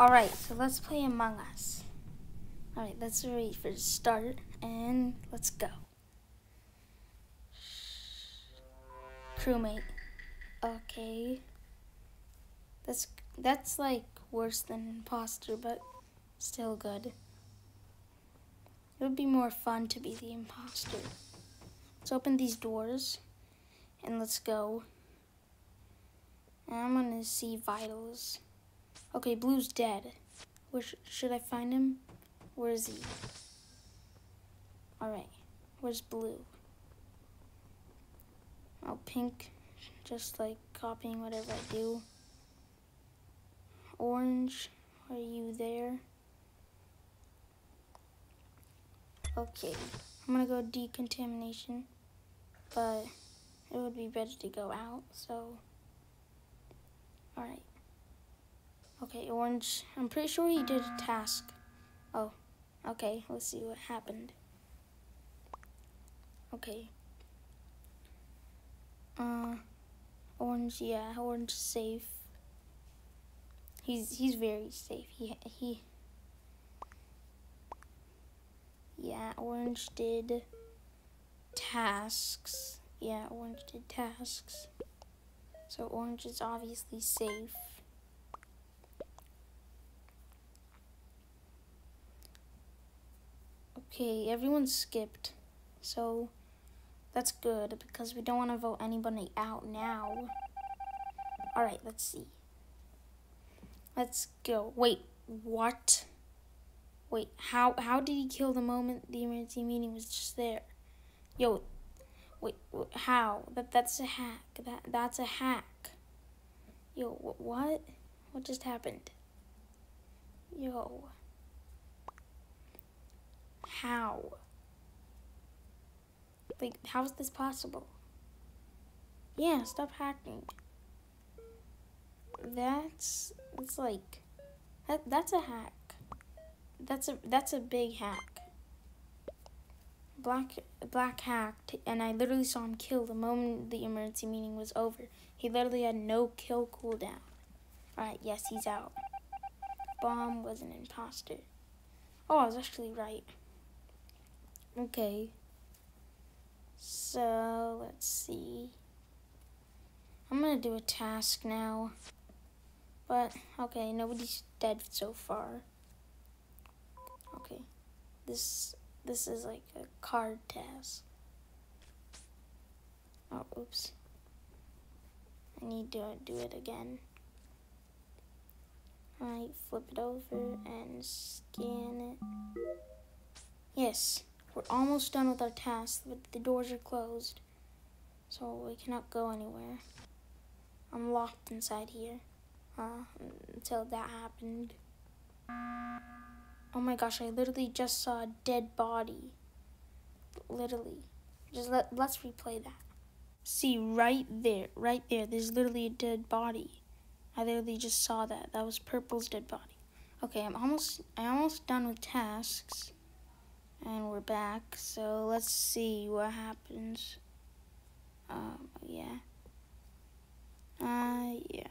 Alright, so let's play Among Us. Alright, let's wait for the start and let's go. Crewmate. Okay. That's that's like worse than imposter, but still good. It would be more fun to be the imposter. Let's open these doors and let's go. And I'm gonna see vitals. Okay, Blue's dead. Where sh should I find him? Where is he? Alright, where's Blue? Oh, Pink, just like copying whatever I do. Orange, are you there? Okay, I'm gonna go decontamination, but it would be better to go out, so, alright. Okay, Orange. I'm pretty sure he did a task. Oh, okay. Let's see what happened. Okay. Uh, Orange. Yeah, Orange safe. He's he's very safe. He he. Yeah, Orange did tasks. Yeah, Orange did tasks. So Orange is obviously safe. Okay, everyone skipped. So that's good because we don't want to vote anybody out now. Alright, let's see. Let's go. Wait, what? Wait, how how did he kill the moment the emergency meeting was just there? Yo, wait, how? That that's a hack. That that's a hack. Yo, what? What just happened? Yo. How? Like, how is this possible? Yeah, stop hacking. That's, it's like, that, that's a hack. That's a, that's a big hack. Black, Black hacked, and I literally saw him kill the moment the emergency meeting was over. He literally had no kill cooldown. Alright, yes, he's out. Bomb was an imposter. Oh, I was actually right. Okay. So, let's see. I'm gonna do a task now. But, okay, nobody's dead so far. Okay. This, this is like a card task. Oh, oops. I need to do it again. I flip it over and scan it. Yes. We're almost done with our task, but the doors are closed, so we cannot go anywhere. I'm locked inside here uh, until that happened. Oh my gosh, I literally just saw a dead body. Literally. Just let, let's replay that. See, right there, right there, there's literally a dead body. I literally just saw that. That was Purple's dead body. Okay, I'm almost, I'm almost done with tasks. And we're back, so let's see what happens. Um, yeah. Uh, yeah.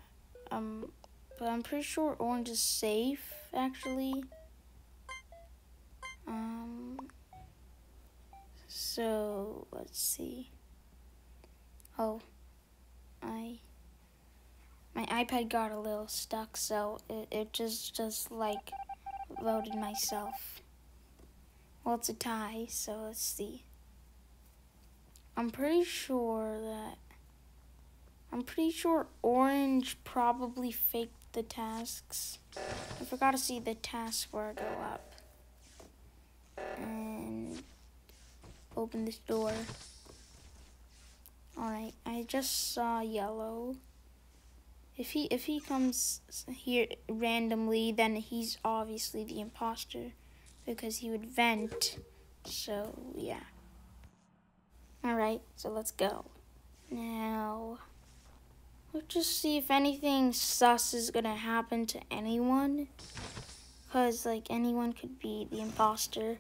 Um, but I'm pretty sure orange is safe, actually. Um, so, let's see. Oh, I, my iPad got a little stuck, so it, it just, just like voted myself. Well, it's a tie, so let's see. I'm pretty sure that... I'm pretty sure Orange probably faked the tasks. I forgot to see the task where I go up. And open this door. Alright, I just saw yellow. If he if he comes here randomly, then he's obviously the imposter because he would vent. So, yeah. Alright, so let's go. Now, let's just see if anything sus is gonna happen to anyone. Because, like, anyone could be the imposter.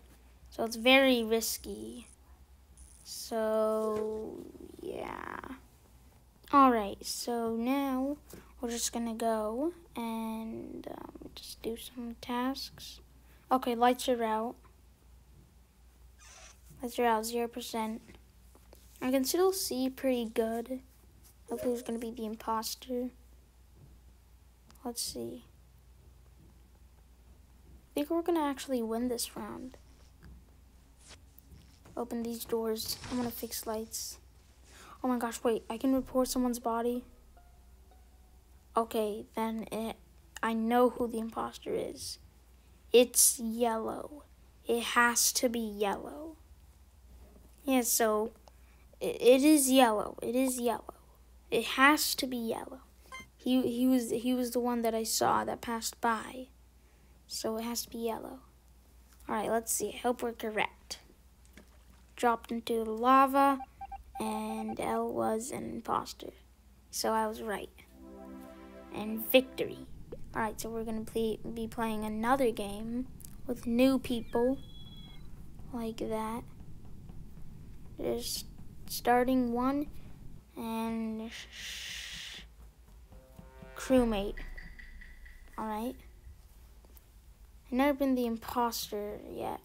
So it's very risky. So, yeah. Alright, so now we're just gonna go and um, just do some tasks. Okay, lights are out. Lights are out, 0%. I can still see pretty good of who's to be the imposter. Let's see. I think we're to actually win this round. Open these doors. I'm to fix lights. Oh my gosh, wait. I can report someone's body. Okay, then it, I know who the imposter is. It's yellow. It has to be yellow. Yeah, so it, is yellow. It is yellow. It has to be yellow. He he was he was the one that I saw that passed by. So it has to be yellow. Alright, let's see. I hope we're correct. Dropped into the lava and L was an imposter. So I was right. And victory. Alright, so we're going to play, be playing another game with new people like that. Just starting one and crewmate. Alright. I've never been the imposter yet.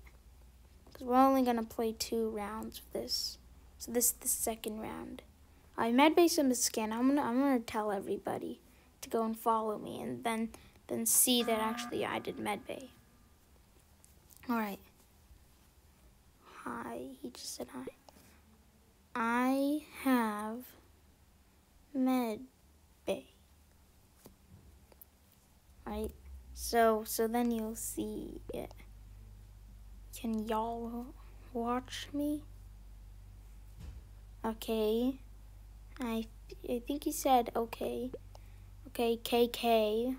Because we're only going to play two rounds of this. So this is the second round. I medbay some skin. I'm gonna I'm gonna tell everybody to go and follow me and then then see that actually I did medbay. Alright. Hi. He just said hi. I have medbay. Right? So so then you'll see it. Can y'all watch me? Okay. I I think he said okay. Okay, KK.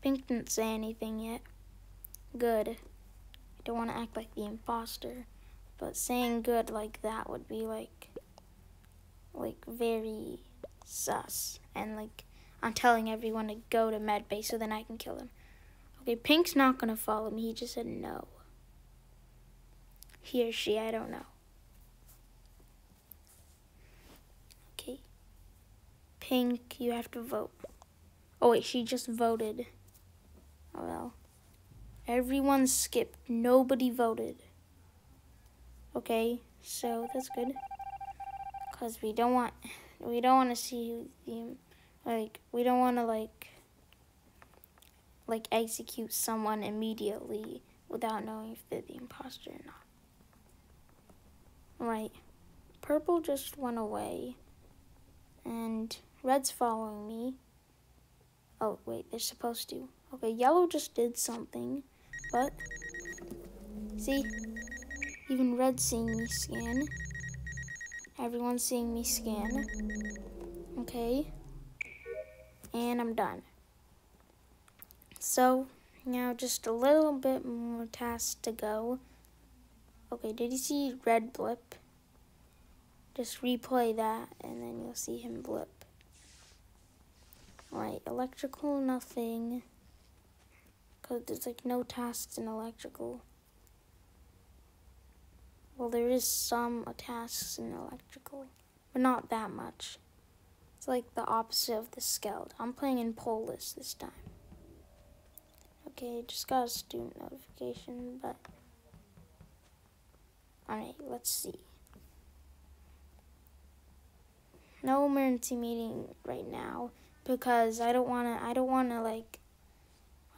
Pink didn't say anything yet. Good. I don't want to act like the imposter, but saying good like that would be like like very sus and like I'm telling everyone to go to medbay so then I can kill him. Okay, Pink's not gonna follow me. He just said no. He or she, I don't know. Pink, you have to vote. Oh wait, she just voted. Oh well. Everyone skipped. Nobody voted. Okay, so that's good. Cause we don't want we don't want to see the like we don't want to like like execute someone immediately without knowing if they're the imposter or not. Right. Purple just went away. And Red's following me. Oh, wait, they're supposed to. Okay, yellow just did something, but see, even Red's seeing me scan. Everyone's seeing me scan. Okay, and I'm done. So, now just a little bit more tasks to go. Okay, did you see Red blip? Just replay that, and then you'll see him blip. Right, electrical, nothing. Because there's like no tasks in electrical. Well, there is some tasks in electrical, but not that much. It's like the opposite of the skeld. I'm playing in Polus this time. Okay, just got a student notification, but... Alright, let's see. No emergency meeting right now because I don't want to I don't want to like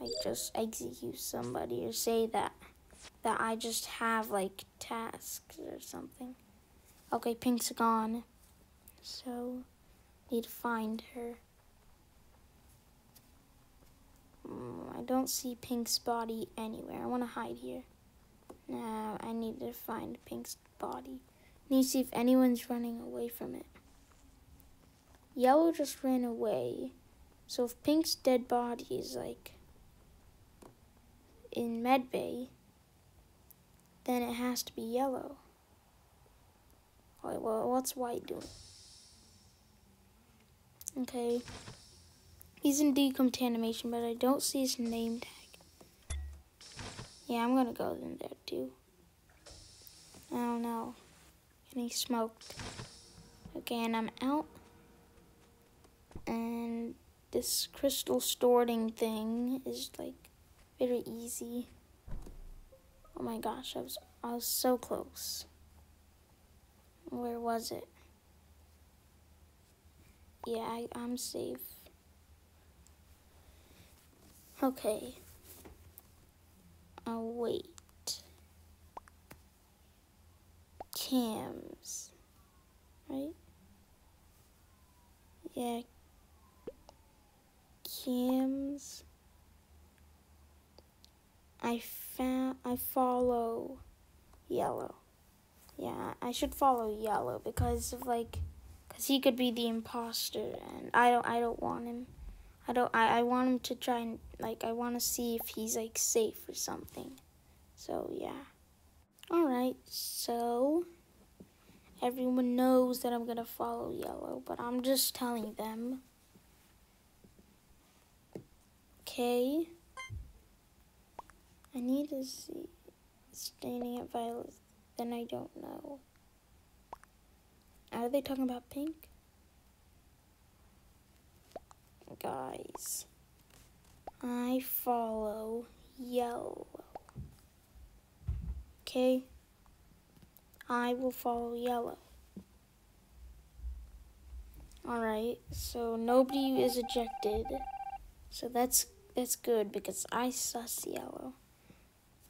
like just execute somebody or say that that I just have like tasks or something. Okay, Pink's gone. So need to find her. Mm, I don't see Pink's body anywhere. I want to hide here. Now I need to find Pink's body. Need to see if anyone's running away from it. Yellow just ran away. So if Pink's dead body is like in medbay, then it has to be yellow. Alright, well, what's white doing? Okay. He's in decontamination, but I don't see his name tag. Yeah, I'm gonna go in there too. I don't know. And he smoked. Okay, and I'm out. And this crystal sorting thing is like very easy. Oh my gosh, I was I was so close. Where was it? Yeah, I, I'm safe. Okay. I'll wait. Cams. Right? Yeah. Cams. I found I follow yellow. Yeah, I should follow yellow because of like cuz he could be the imposter and I don't I don't want him. I don't I, I want him to try and like I want to see if he's like safe or something. So, yeah. All right. So, everyone knows that I'm going to follow yellow, but I'm just telling them. Okay. I need to see standing at violet. Then I don't know. Are they talking about pink? Guys, I follow yellow. Okay? I will follow yellow. Alright, so nobody is ejected. So that's that's good because I sus yellow.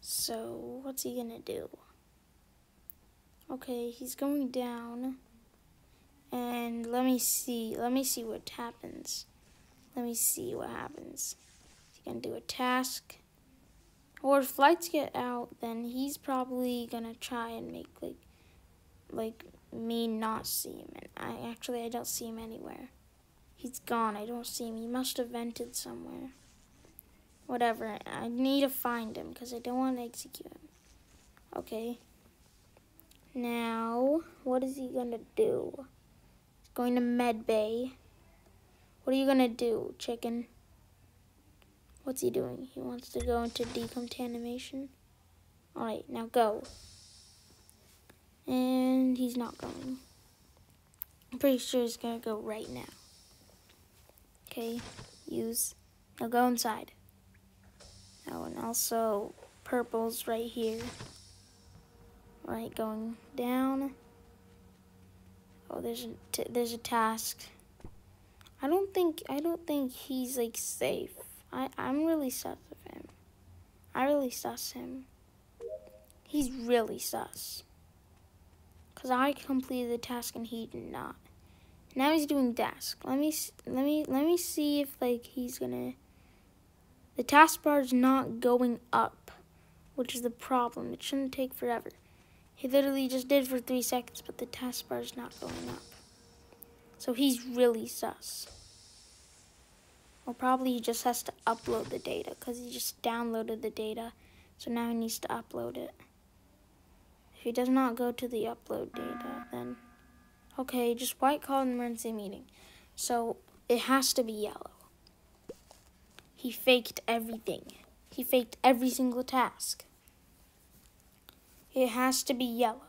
So what's he gonna do? Okay, he's going down. And let me see. Let me see what happens. Let me see what happens. He's gonna do a task. Or if lights get out, then he's probably gonna try and make like like me not see him. And I actually I don't see him anywhere. He's gone. I don't see him. He must have vented somewhere. Whatever. I need to find him because I don't want to execute him. Okay. Now, what is he gonna do? He's going to med bay. What are you gonna do, chicken? What's he doing? He wants to go into decontamination. Alright, now go. And he's not going. I'm pretty sure he's gonna go right now. Okay, use. Now go inside. Oh, and also purple's right here. Right, going down. Oh, there's a there's a task. I don't think I don't think he's like safe. I, I'm really sus of him. I really sus him. He's really sus. Because I completed the task and he did not. Now he's doing task. Let me let me let me see if like he's gonna. The taskbar is not going up, which is the problem. It shouldn't take forever. He literally just did for three seconds, but the taskbar is not going up. So he's really sus. Well, probably he just has to upload the data because he just downloaded the data. So now he needs to upload it. If he does not go to the upload data, then okay, just white call an emergency meeting. So it has to be yellow. He faked everything. He faked every single task. It has to be yellow.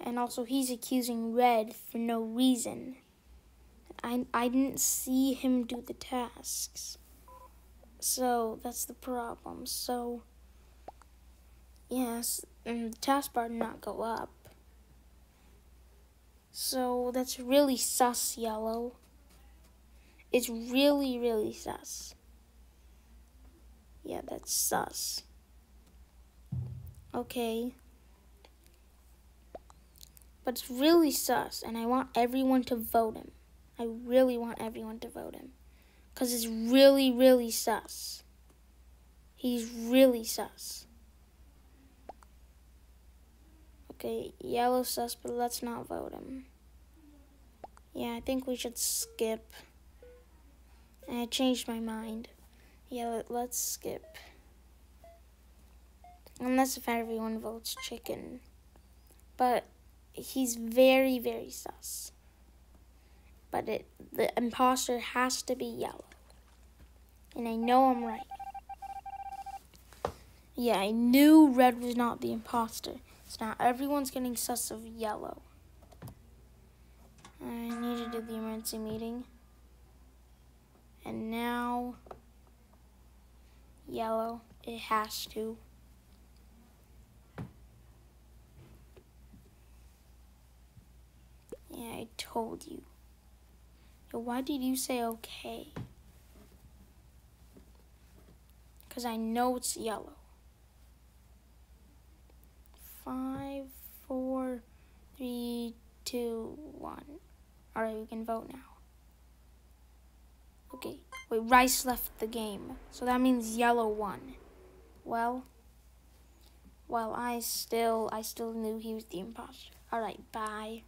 And also he's accusing red for no reason. I, I didn't see him do the tasks. So that's the problem. So, yes, mm, and the task bar did not go up. So that's really sus, yellow. It's really, really sus. Yeah, that's sus. Okay. But it's really sus, and I want everyone to vote him. I really want everyone to vote him. Because it's really, really sus. He's really sus. Okay, yellow sus, but let's not vote him. Yeah, I think we should skip. And I changed my mind. Yeah, let, us skip. Unless if everyone votes chicken. But he's very, very sus but it the imposter has to be yellow. And I know I'm right. Yeah, I knew red was not the imposter. So now everyone's getting sus of yellow. I need to do the emergency meeting. And now, yellow. It has to. Yeah, I told you. Yo, why did you say okay? Because I know it's yellow. Five, four, three, two, one. Alright, we can vote now. Okay, wait, Rice left the game. So that means yellow won. Well, well, I still, I still knew he was the imposter. Alright, bye.